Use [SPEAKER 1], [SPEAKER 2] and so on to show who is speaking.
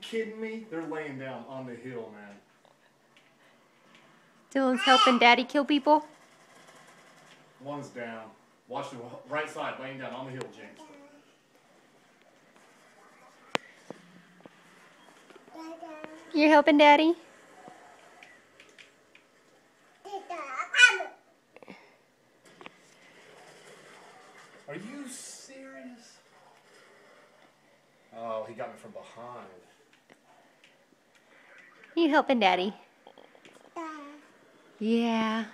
[SPEAKER 1] kidding me? They're laying down on the hill, man.
[SPEAKER 2] Dylan's helping Daddy kill people.
[SPEAKER 1] One's down. Watch the right side, laying down on the hill, James.
[SPEAKER 2] You're helping Daddy?
[SPEAKER 1] Are you serious? Oh, he got me from behind.
[SPEAKER 2] You helping Daddy? Yeah.